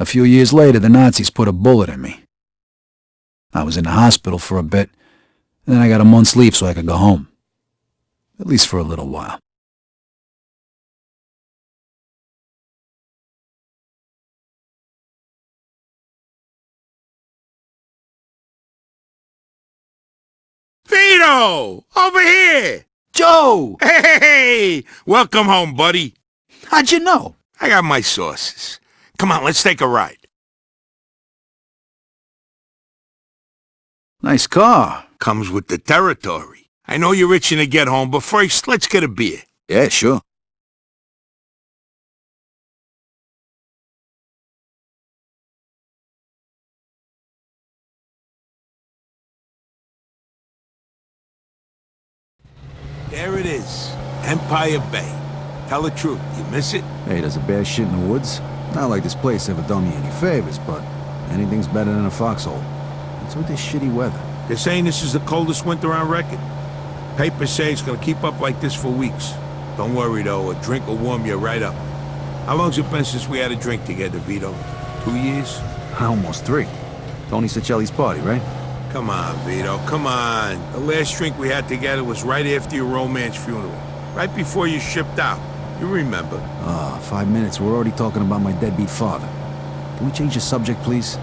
A few years later, the Nazis put a bullet in me. I was in the hospital for a bit, and then I got a month's leave so I could go home. At least for a little while. Vito! Over here! Joe! Hey! Welcome home, buddy. How'd you know? I got my sources. Come on, let's take a ride. Nice car. Comes with the territory. I know you're itching to get home, but first, let's get a beer. Yeah, sure. There it is. Empire Bay. Tell the truth, you miss it? Hey, does a bear shit in the woods? Not like this place ever done me any favors, but anything's better than a foxhole. It's with this shitty weather? They're saying this is the coldest winter on record. Papers say it's gonna keep up like this for weeks. Don't worry though, a drink will warm you right up. How long's it been since we had a drink together, Vito? Two years? Almost three. Tony Cicelli's party, right? Come on, Vito, come on. The last drink we had together was right after your romance funeral. Right before you shipped out. You remember. Ah, five minutes. We're already talking about my deadbeat father. Can we change the subject, please?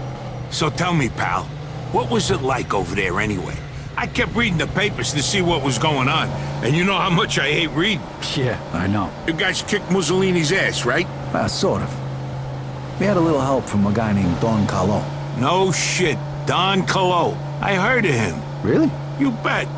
So tell me, pal, what was it like over there anyway? I kept reading the papers to see what was going on, and you know how much I hate reading. Yeah, I know. You guys kicked Mussolini's ass, right? Uh, sort of. We had a little help from a guy named Don Calo. No shit, Don Calo. I heard of him. Really? You bet.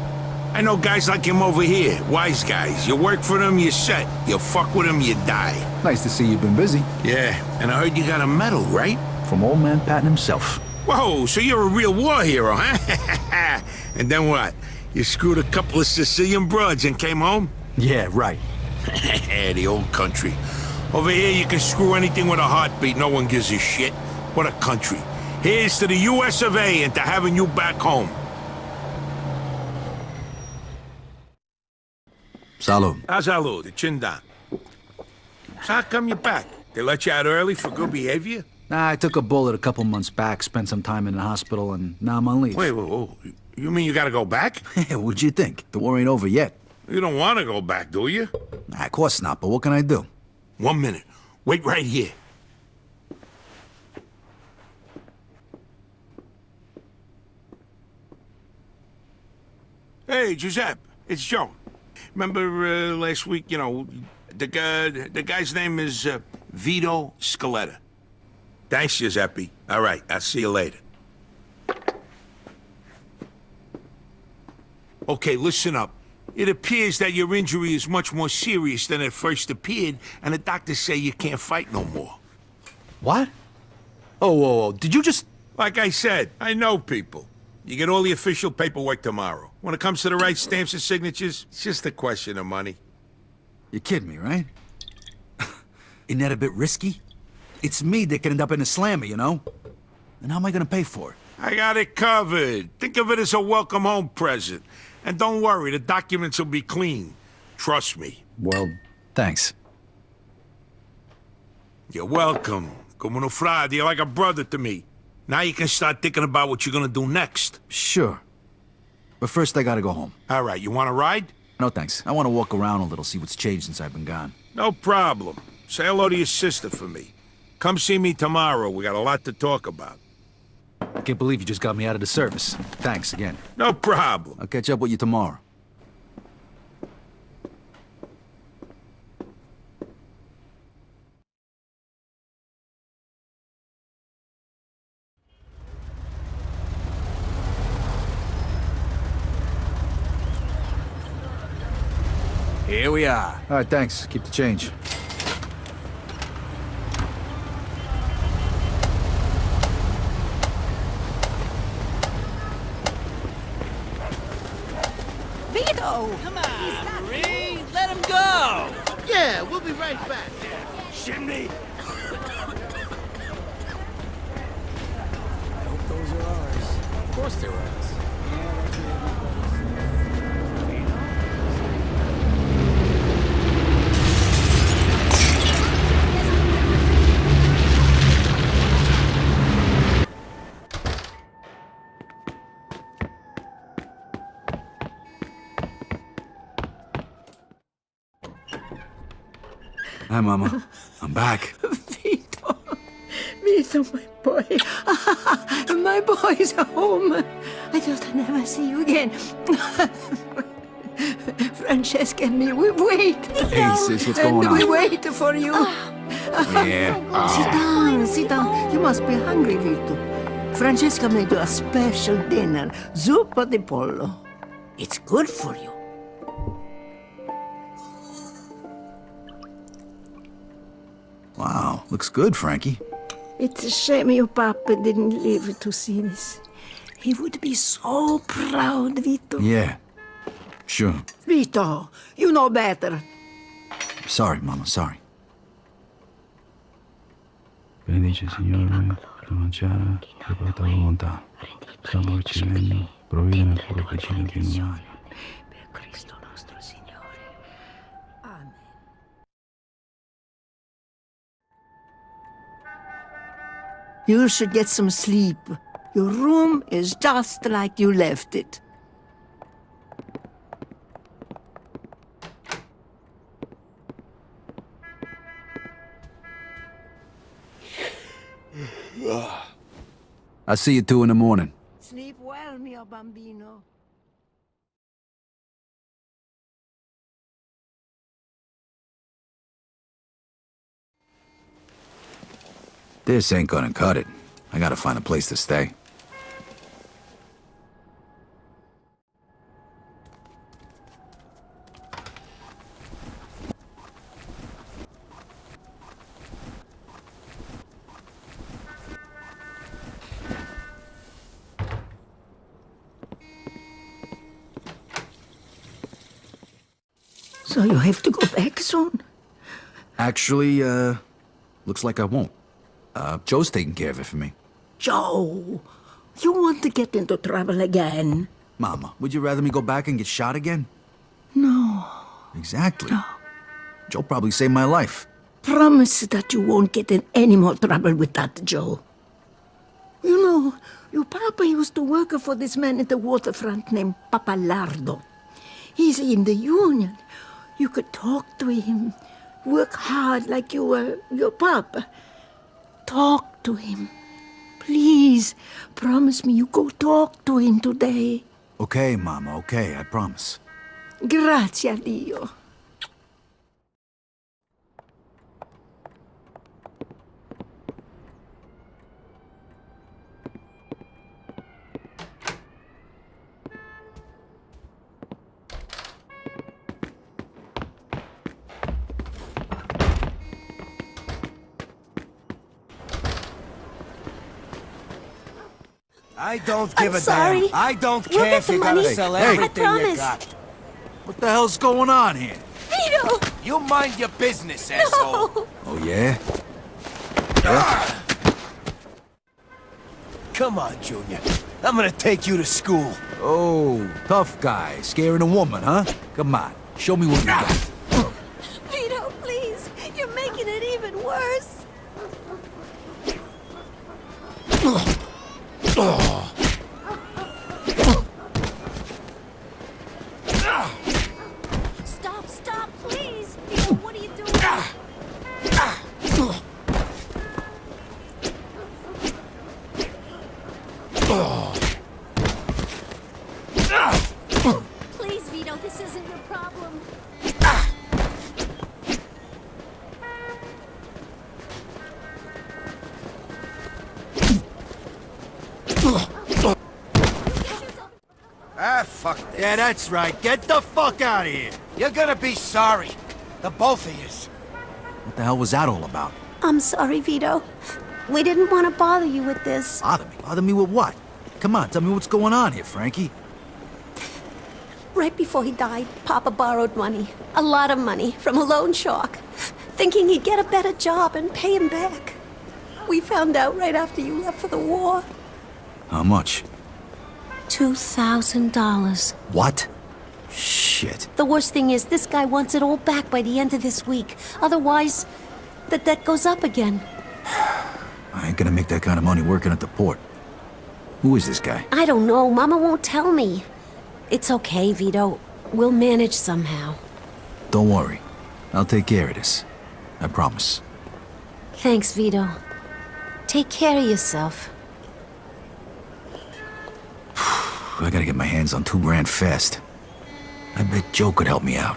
I know guys like him over here, wise guys. You work for them, you're set. You fuck with them, you die. Nice to see you've been busy. Yeah, and I heard you got a medal, right? From old man Patton himself. Whoa, so you're a real war hero, huh? and then what? You screwed a couple of Sicilian broads and came home? Yeah, right. the old country. Over here, you can screw anything with a heartbeat. No one gives a shit. What a country. Here's to the US of A and to having you back home. Salud. Ah, salud, the chin down. So how come you're back? They let you out early for good behavior? Nah, I took a bullet a couple months back, spent some time in the hospital, and now I'm on leave. Wait, wait, wait. You mean you gotta go back? What'd you think? The war ain't over yet. You don't want to go back, do you? Nah, of course not, but what can I do? One minute. Wait right here. Hey, Giuseppe, it's Joe. Remember uh, last week, you know, the guy, the guy's name is uh, Vito Scaletta. Thanks, Giuseppe. All right, I'll see you later. Okay, listen up. It appears that your injury is much more serious than it first appeared, and the doctors say you can't fight no more. What? Oh, whoa, whoa. Did you just... Like I said, I know people. You get all the official paperwork tomorrow. When it comes to the right stamps and signatures, it's just a question of money. You're kidding me, right? Isn't that a bit risky? It's me that could end up in a slammer, you know? And how am I gonna pay for it? I got it covered. Think of it as a welcome home present. And don't worry, the documents will be clean. Trust me. Well, thanks. You're welcome. Como no frade, you're like a brother to me. Now you can start thinking about what you're gonna do next. Sure. But first I gotta go home. All right, you wanna ride? No thanks. I wanna walk around a little, see what's changed since I've been gone. No problem. Say hello to your sister for me. Come see me tomorrow. We got a lot to talk about. I can't believe you just got me out of the service. Thanks again. No problem. I'll catch up with you tomorrow. Here we are. All right, thanks. Keep the change. Vito! Come on, Marie, let him go! Yeah, we'll be right back. Chimney! I hope those are ours. Of course they're ours. Hi, Mama. I'm back. Vito. Vito, my boy. my boy's home. I just never see you again. Francesca and me, we wait. Hey, sis, what's and going we wait for you. Ah. Yeah. Ah. Sit down, sit down. You must be hungry, Vito. Francesca made you a special dinner, zuppa di pollo. It's good for you. Wow, looks good, Frankie. It's a shame your papa didn't live to see this. He would be so proud, Vito. Yeah. Sure. Vito, you know better. Sorry, Mama, sorry. Benedice Signore, la mangiare, preparata la volontà. Salvaci regno, provvide nel cuore vicino che non You should get some sleep. Your room is just like you left it. I'll see you two in the morning. Sleep well, mio bambino. This ain't gonna cut it. I gotta find a place to stay. So you have to go back soon? Actually, uh, looks like I won't. Uh, Joe's taking care of it for me. Joe, you want to get into trouble again? Mama, would you rather me go back and get shot again? No. Exactly. No. Joe probably saved my life. Promise that you won't get in any more trouble with that, Joe. You know, your papa used to work for this man at the waterfront named Pappalardo. He's in the union. You could talk to him, work hard like you were your papa. Talk to him. Please, promise me you go talk to him today. Okay, Mama, okay, I promise. Grazie a Dio. I don't give I'm a sorry. damn. I don't We'll care get if the you gotta sell I everything you promise. got. What the hell's going on here? Vito! You mind your business, asshole. Oh, ah! yeah? Come on, Junior. I'm gonna take you to school. Oh, tough guy, scaring a woman, huh? Come on, show me what you got. Yeah, that's right. Get the fuck out of here. You're gonna be sorry. The both of yous. What the hell was that all about? I'm sorry, Vito. We didn't want to bother you with this. Bother me? Bother me with what? Come on, tell me what's going on here, Frankie. Right before he died, Papa borrowed money. A lot of money from a loan shark, thinking he'd get a better job and pay him back. We found out right after you left for the war. How much? $2,000. What? Shit. The worst thing is, this guy wants it all back by the end of this week. Otherwise, the debt goes up again. I ain't gonna make that kind of money working at the port. Who is this guy? I don't know. Mama won't tell me. It's okay, Vito. We'll manage somehow. Don't worry. I'll take care of this. I promise. Thanks, Vito. Take care of yourself. I gotta get my hands on two grand fast. I bet Joe could help me out.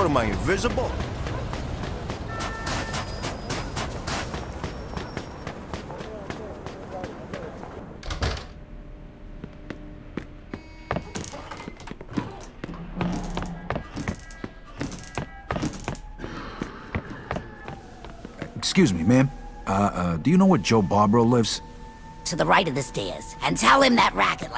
What am I, invisible? Excuse me, ma'am. Uh, uh, do you know where Joe Barbaro lives? To the right of the stairs. And tell him that racket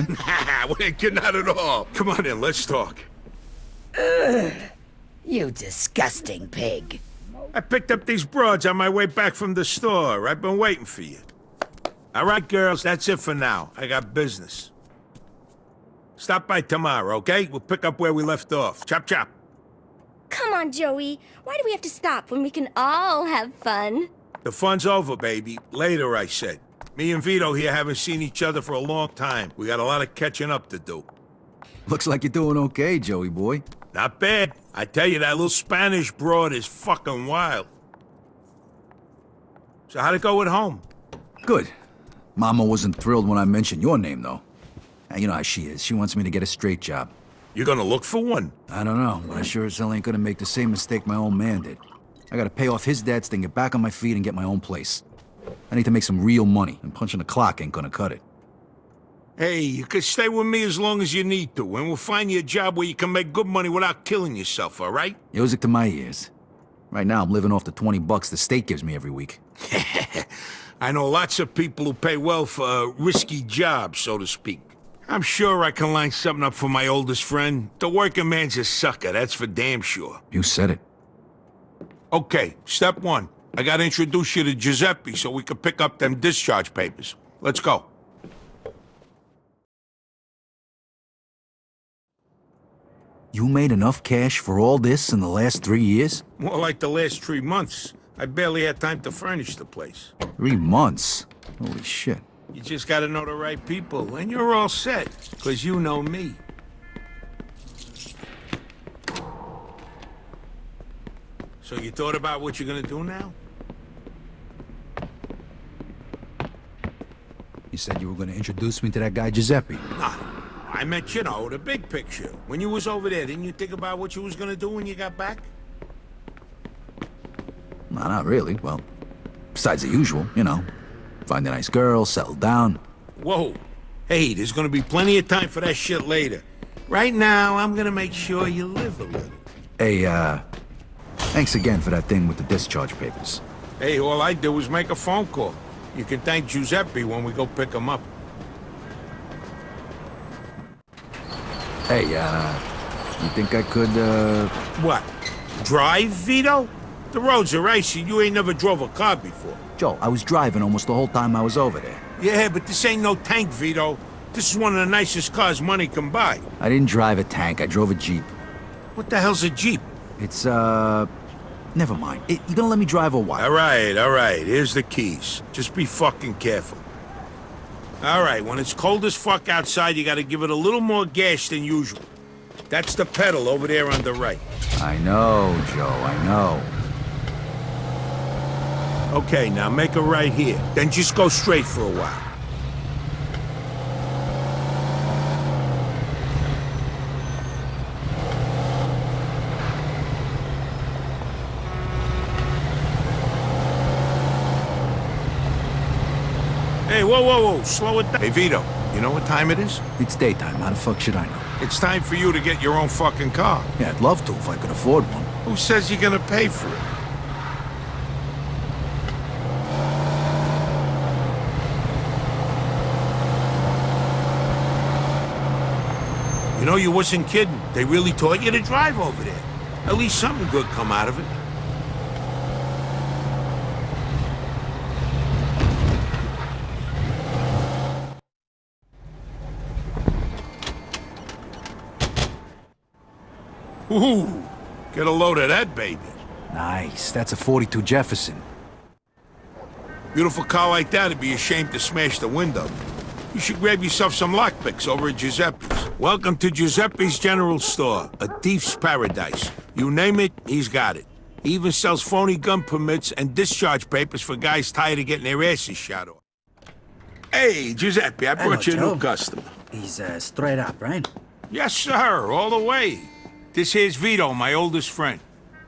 is a bad time. well, not at all. Come on in, let's talk. You disgusting pig. I picked up these broads on my way back from the store. I've been waiting for you. All right, girls, that's it for now. I got business. Stop by tomorrow, okay? We'll pick up where we left off. Chop chop. Come on, Joey. Why do we have to stop when we can all have fun? The fun's over, baby. Later, I said. Me and Vito here haven't seen each other for a long time. We got a lot of catching up to do. Looks like you're doing okay, Joey boy. Not bad. I tell you, that little Spanish broad is fucking wild. So how'd it go at home? Good. Mama wasn't thrilled when I mentioned your name, though. You know how she is. She wants me to get a straight job. You're gonna look for one? I don't know, but I sure as hell ain't gonna make the same mistake my own man did. I gotta pay off his debts, then get back on my feet and get my own place. I need to make some real money, and punching the clock ain't gonna cut it. Hey, you can stay with me as long as you need to, and we'll find you a job where you can make good money without killing yourself, all right? Music to my ears. Right now, I'm living off the 20 bucks the state gives me every week. I know lots of people who pay well for a risky jobs, so to speak. I'm sure I can line something up for my oldest friend. The working man's a sucker, that's for damn sure. You said it. Okay, step one. I gotta introduce you to Giuseppe so we can pick up them discharge papers. Let's go. You made enough cash for all this in the last three years? More like the last three months. I barely had time to furnish the place. Three months? Holy shit. You just gotta know the right people, and you're all set, because you know me. So you thought about what you're gonna do now? You said you were gonna introduce me to that guy Giuseppe. Nah, I meant, you know, the big picture. When you was over there, didn't you think about what you was gonna do when you got back? No, not really. Well, besides the usual, you know. Find a nice girl, settle down. Whoa. Hey, there's gonna be plenty of time for that shit later. Right now, I'm gonna make sure you live a little. Hey, uh, thanks again for that thing with the discharge papers. Hey, all I did was make a phone call. You can thank Giuseppe when we go pick him up. Hey, uh, you think I could, uh... What? Drive, Vito? The roads are icy. You ain't never drove a car before. Joe, I was driving almost the whole time I was over there. Yeah, but this ain't no tank, Vito. This is one of the nicest cars money can buy. I didn't drive a tank, I drove a Jeep. What the hell's a Jeep? It's, uh... Never mind. It, you gonna let me drive or what? All right, all right. Here's the keys. Just be fucking careful. All right, when it's cold as fuck outside, you gotta give it a little more gas than usual. That's the pedal over there on the right. I know, Joe, I know. Okay, now make a right here. Then just go straight for a while. Hey, whoa, whoa, whoa, slow it down. Hey, Vito, you know what time it is? It's daytime, how the fuck should I know? It's time for you to get your own fucking car. Yeah, I'd love to if I could afford one. Who says you're gonna pay for it? You know, you wasn't kidding. They really taught you to drive over there. At least something good come out of it. Ooh, get a load of that baby. Nice. That's a 42 Jefferson. Beautiful car like that would be ashamed to smash the window. You should grab yourself some lockpicks over at Giuseppe's. Welcome to Giuseppe's General Store, a thief's paradise. You name it, he's got it. He even sells phony gun permits and discharge papers for guys tired of getting their asses shot off. Hey, Giuseppe, I brought Hello, you a Joe. new customer. He's uh, straight up, right? Yes, sir, all the way. This here's Vito, my oldest friend.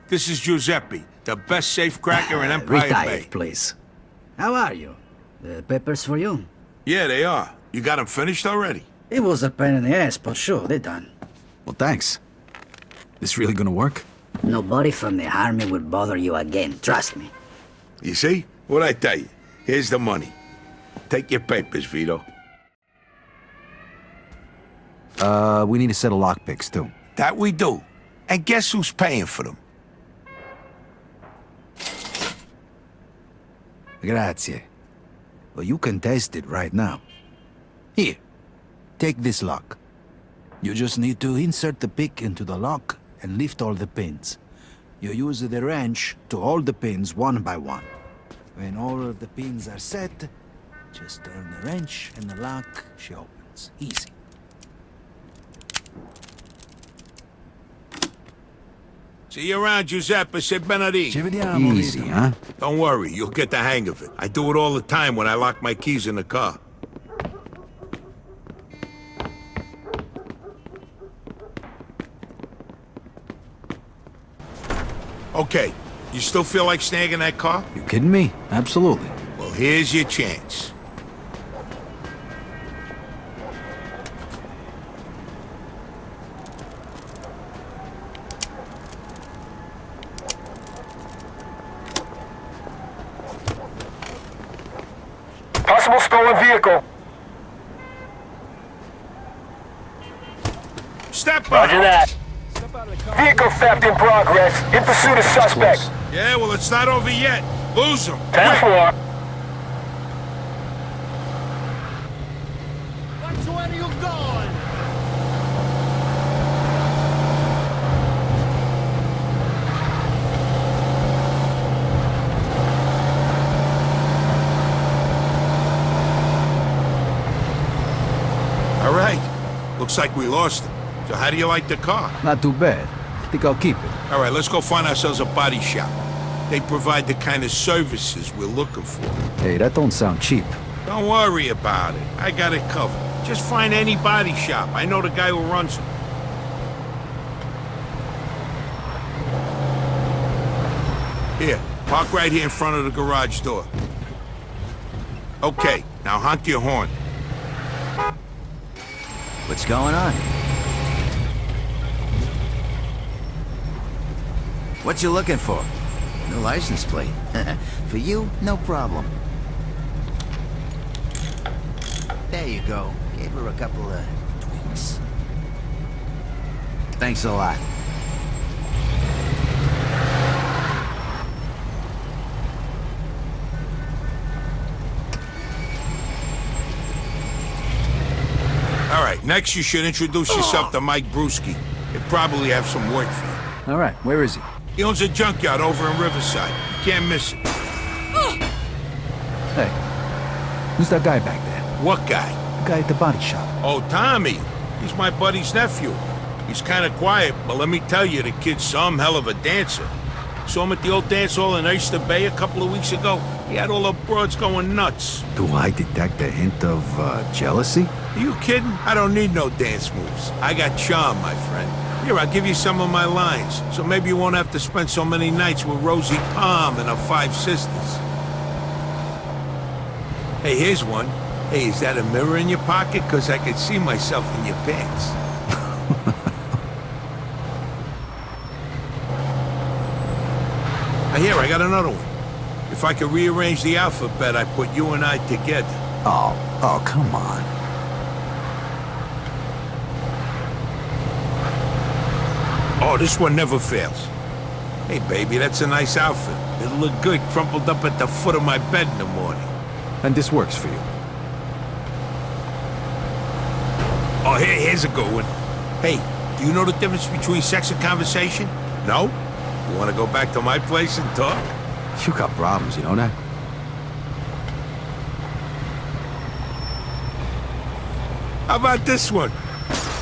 This is Giuseppe, the best safe cracker in Empire Retired, Bay. please. How are you? The papers for you? Yeah, they are. You got them finished already? It was a pain in the ass, but sure, they're done. Well, thanks. This really gonna work? Nobody from the army will bother you again, trust me. You see? What'd I tell you? Here's the money. Take your papers, Vito. Uh, we need a set of lockpicks, too. That we do. And guess who's paying for them? Grazie. Well, you can test it right now. Here, take this lock. You just need to insert the pick into the lock and lift all the pins. You use the wrench to hold the pins one by one. When all of the pins are set, just turn the wrench and the lock, she opens. Easy. See you around, Giuseppe. Say Benedict. Easy, huh? Don't worry, you'll get the hang of it. I do it all the time when I lock my keys in the car. Okay, you still feel like snagging that car? You kidding me? Absolutely. Well, here's your chance. Possible stolen vehicle. Step Roger that. Vehicle theft in progress. In pursuit of suspect. Yeah, well, it's not over yet. Lose him. 10-4. Which way are you going? All right. Looks like we lost him. So how do you like the car? Not too bad. I Think I'll keep it. All right, let's go find ourselves a body shop. They provide the kind of services we're looking for. Hey, that don't sound cheap. Don't worry about it. I got it covered. Just find any body shop. I know the guy who runs them. Here, park right here in front of the garage door. Okay, now honk your horn. What's going on? What you looking for? No license plate. for you, no problem. There you go. Gave her a couple of tweaks. Thanks a lot. All right, next you should introduce yourself oh. to Mike Bruski. He'll probably have some work for you. All right, where is he? He owns a junkyard over in Riverside. Can't miss it. Hey, who's that guy back there? What guy? The guy at the body shop. Oh, Tommy. He's my buddy's nephew. He's kind of quiet, but let me tell you, the kid's some hell of a dancer. Saw him at the old dance hall in Oyster Bay a couple of weeks ago. He had all the broads going nuts. Do I detect a hint of uh, jealousy? Are you kidding? I don't need no dance moves. I got charm, my friend. Here, I'll give you some of my lines, so maybe you won't have to spend so many nights with Rosie Palm and her five sisters. Hey, here's one. Hey, is that a mirror in your pocket? Because I could see myself in your pants. I hear I got another one. If I could rearrange the alphabet, I'd put you and I together. Oh, oh, come on. Oh, this one never fails. Hey, baby, that's a nice outfit. It'll look good crumpled up at the foot of my bed in the morning. And this works for you. Oh, here, here's a good one. Hey, do you know the difference between sex and conversation? No? You want to go back to my place and talk? You got problems, you know that? How about this one?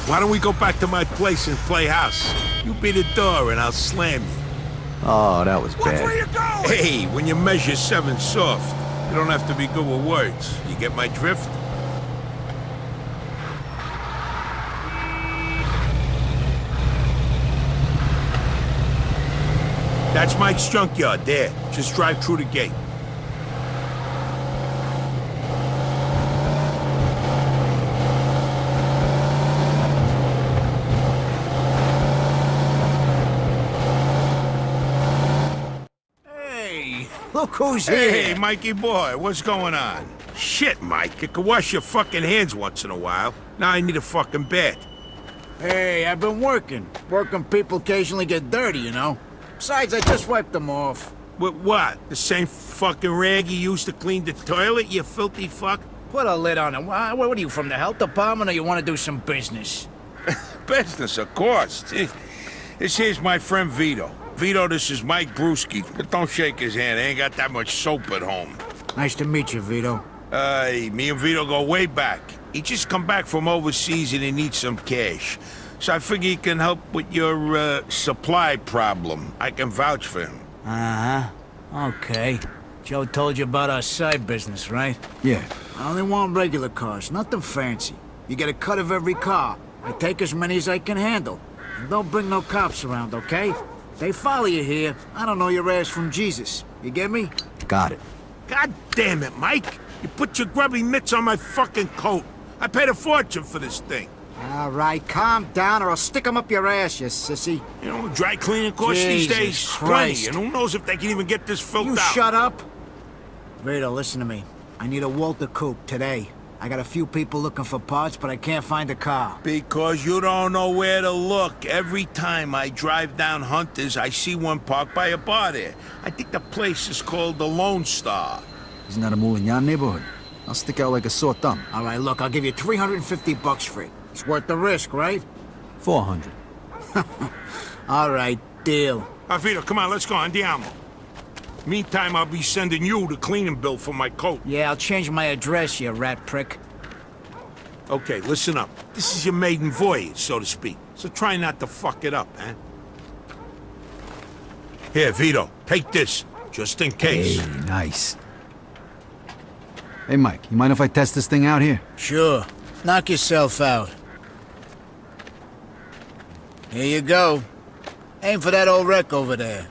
Why don't we go back to my place and play house? You beat the door and I'll slam you. Oh, that was bad. Where you going? Hey, when you measure seven soft, you don't have to be good with words. You get my drift? That's Mike's junkyard there. Just drive through the gate. Hey, here. Hey, Mikey boy, what's going on? Shit, Mike, you can wash your fucking hands once in a while. Now I need a fucking bed. Hey, I've been working. Working people occasionally get dirty, you know. Besides, I just wiped them off. With what? The same fucking rag you used to clean the toilet, you filthy fuck? Put a lid on it. What, what are you, from the health department, or you want to do some business? Business, of course. This here's my friend Vito. Vito, this is Mike Bruski, but don't shake his hand. I ain't got that much soap at home. Nice to meet you, Vito. Uh, me and Vito go way back. He just come back from overseas and he needs some cash. So I figure he can help with your, uh, supply problem. I can vouch for him. Uh-huh. Okay. Joe told you about our side business, right? Yeah. I only want regular cars, nothing fancy. You get a cut of every car. I take as many as I can handle. And don't bring no cops around, okay? They follow you here. I don't know your ass from Jesus. You get me? Got it. God damn it, Mike! You put your grubby mitts on my fucking coat. I paid a fortune for this thing. All right, calm down or I'll stick 'em up your ass, you sissy. You know, dry cleaning costs these Jesus days plenty, Christ. and who knows if they can even get this filled You out. shut up. Vito, listen to me. I need a Walter Coupe today. I got a few people looking for parts, but I can't find a car. Because you don't know where to look. Every time I drive down Hunters, I see one parked by a bar there. I think the place is called the Lone Star. Isn't that a move in your neighborhood? I'll stick out like a sore thumb. All right, look, I'll give you 350 bucks for it. It's worth the risk, right? 400. All right, deal. Vito, come on, let's go. Andiamo. Meantime, I'll be sending you the cleaning bill for my coat. Yeah, I'll change my address, you rat prick. Okay, listen up. This is your maiden voyage, so to speak. So try not to fuck it up, eh? Here, Vito, take this, just in case. Hey, nice. Hey, Mike, you mind if I test this thing out here? Sure. Knock yourself out. Here you go. Aim for that old wreck over there.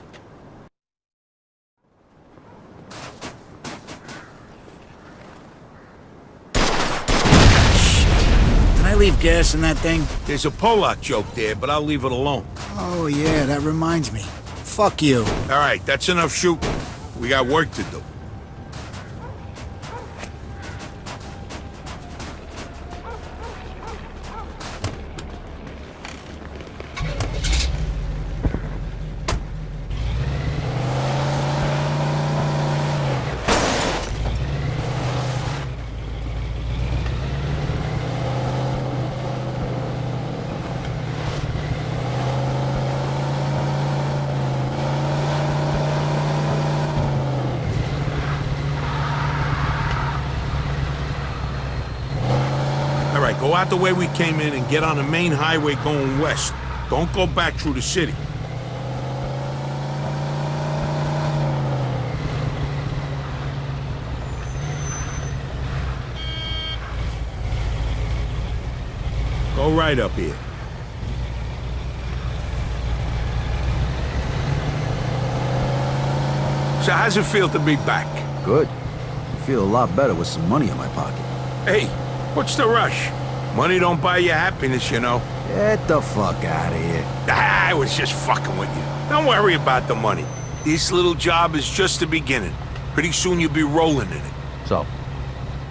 Leave gas in that thing? There's a Polak joke there, but I'll leave it alone. Oh, yeah, that reminds me. Fuck you. All right, that's enough shooting. We got work to do. Out the way we came in and get on the main highway going west. Don't go back through the city. Go right up here. So how's it feel to be back? Good. I feel a lot better with some money in my pocket. Hey, what's the rush? Money don't buy you happiness, you know. Get the fuck out of here. Ah, I was just fucking with you. Don't worry about the money. This little job is just the beginning. Pretty soon you'll be rolling in it. So,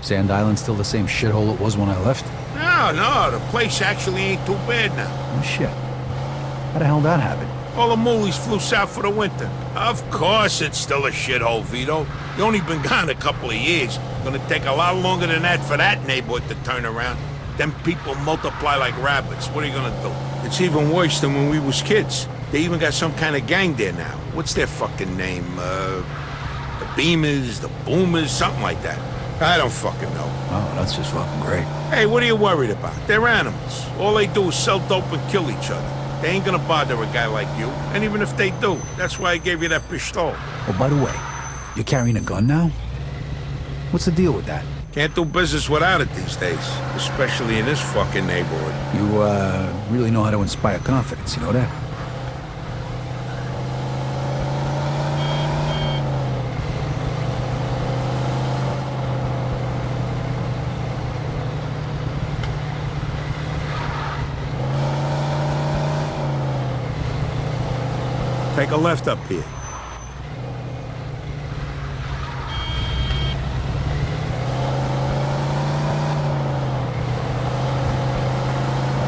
Sand Island's still the same shithole it was when I left? No, no, the place actually ain't too bad now. Oh, shit. How the hell that happen? All the moolies flew south for the winter. Of course it's still a shithole, Vito. You only been gone a couple of years. Gonna take a lot longer than that for that neighborhood to turn around. Them people multiply like rabbits. What are you gonna do? It's even worse than when we was kids. They even got some kind of gang there now. What's their fucking name? Uh, the Beamers, the Boomers, something like that. I don't fucking know. Oh, that's just fucking great. Hey, what are you worried about? They're animals. All they do is sell dope and kill each other. They ain't gonna bother a guy like you. And even if they do, that's why I gave you that pistol. Oh, by the way, you're carrying a gun now? What's the deal with that? Can't do business without it these days. Especially in this fucking neighborhood. You, uh, really know how to inspire confidence, you know that? Take a left up here.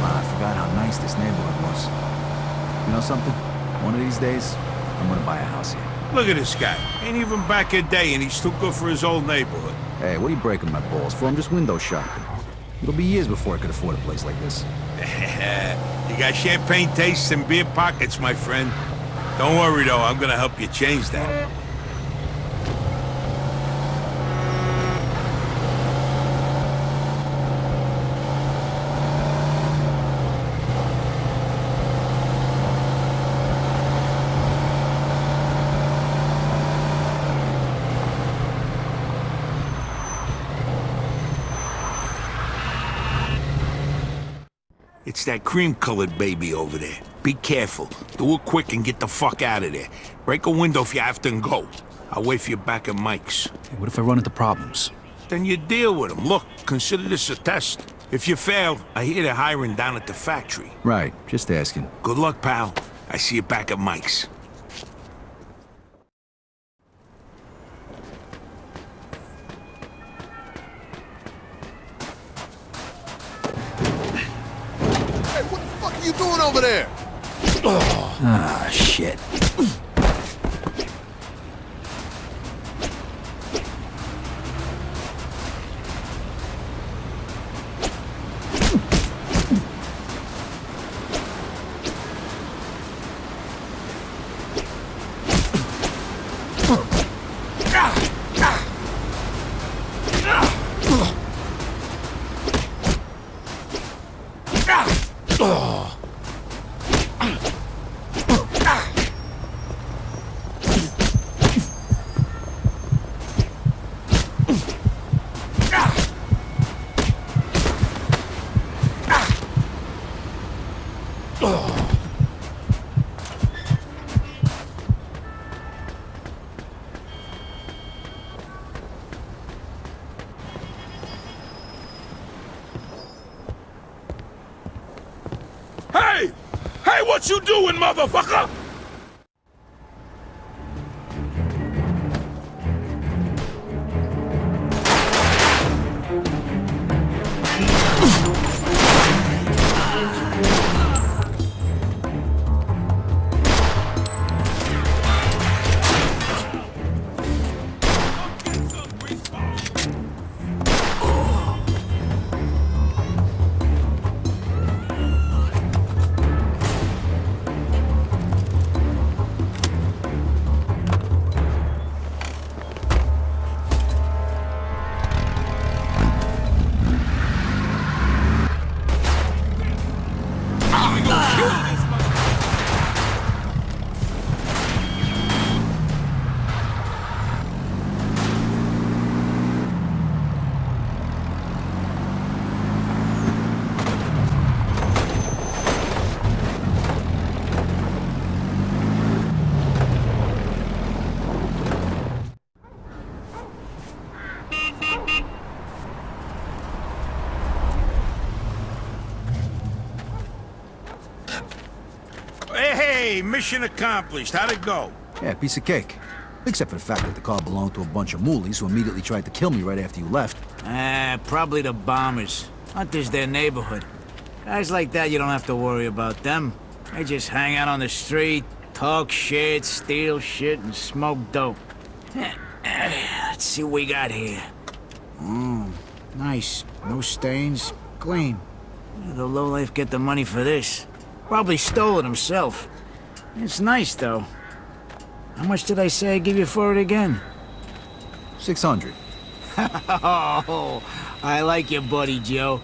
Ah, I forgot how nice this neighborhood was. You know something? One of these days, I'm gonna buy a house here. Look at this guy. Ain't even back a day and he's too good for his old neighborhood. Hey, what are you breaking my balls for? I'm just window shopping. It'll be years before I could afford a place like this. you got champagne tastes and beer pockets, my friend. Don't worry, though. I'm gonna help you change that. That cream-colored baby over there. Be careful. Do it quick and get the fuck out of there. Break a window if you have to and go. I'll wait for you back at Mike's. Hey, what if I run into problems? Then you deal with them. Look, consider this a test. If you fail, I hear they're hiring down at the factory. Right, just asking. Good luck, pal. I see you back at Mike's. Hey, what the fuck are you doing over there? Ah, shit. What you doing, motherfucker? Hey, hey, mission accomplished. How'd it go? Yeah, piece of cake. Except for the fact that the car belonged to a bunch of moolies who immediately tried to kill me right after you left. Ah, probably the bombers. Hunter's their neighborhood. Guys like that, you don't have to worry about them. They just hang out on the street, talk shit, steal shit, and smoke dope. Eh, eh, let's see what we got here. Oh, nice. No stains. Clean. Where the lowlife get the money for this? Probably stole it himself. It's nice, though. How much did I say I'd give you for it again? 600. oh, I like your buddy, Joe.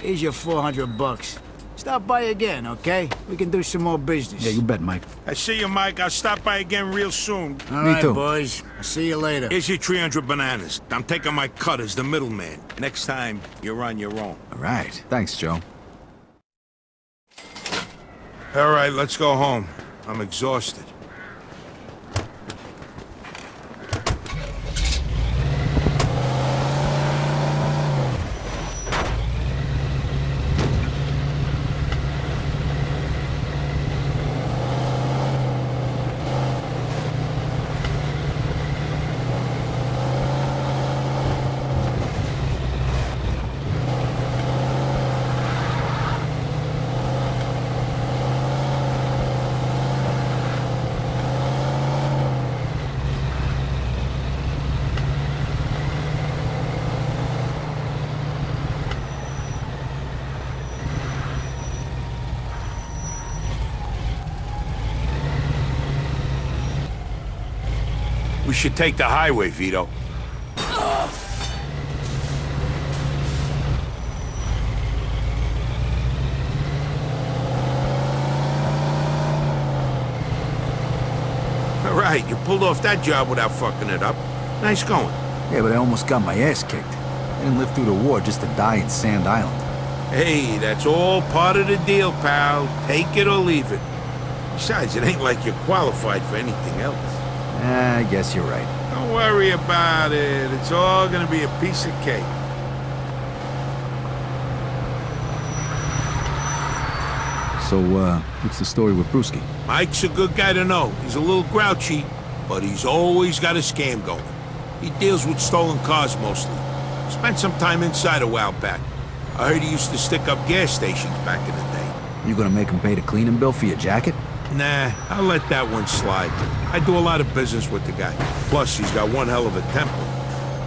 Here's your 400 bucks. Stop by again, okay? We can do some more business. Yeah, you bet, Mike. I see you, Mike. I'll stop by again real soon. All Me right, too. boys. I'll see you later. Here's your 300 bananas. I'm taking my cut as the middleman. Next time, you're on your own. All right. Thanks, Joe. All right, let's go home. I'm exhausted. We should take the highway, Vito. All right, you pulled off that job without fucking it up. Nice going. Yeah, but I almost got my ass kicked. I didn't live through the war just to die in Sand Island. Hey, that's all part of the deal, pal. Take it or leave it. Besides, it ain't like you're qualified for anything else. Ah, I guess you're right. Don't worry about it. It's all gonna be a piece of cake. So, uh, what's the story with Bruski? Mike's a good guy to know. He's a little grouchy, but he's always got a scam going. He deals with stolen cars mostly. Spent some time inside a while back. I heard he used to stick up gas stations back in the day. You gonna make him pay the cleaning bill for your jacket? Nah, I'll let that one slide. I do a lot of business with the guy. Plus, he's got one hell of a temper.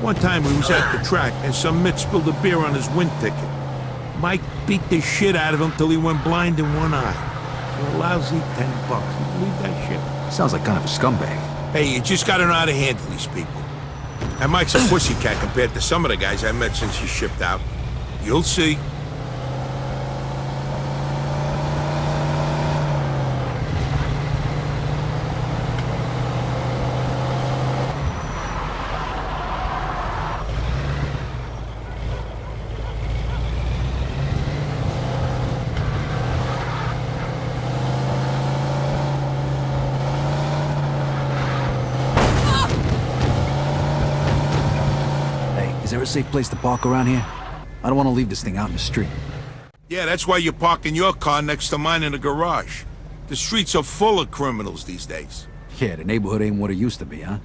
One time he was at the track and some mitt spilled a beer on his wind ticket. Mike beat the shit out of him till he went blind in one eye. For a lousy ten bucks. You believe that shit? Sounds like kind of a scumbag. Hey, you just gotta know how to handle these people. And Mike's a pussycat compared to some of the guys I met since he shipped out. You'll see. Hey, is there a safe place to park around here? I don't want to leave this thing out in the street. Yeah, that's why you're parking your car next to mine in the garage. The streets are full of criminals these days. Yeah, the neighborhood ain't what it used to be, huh?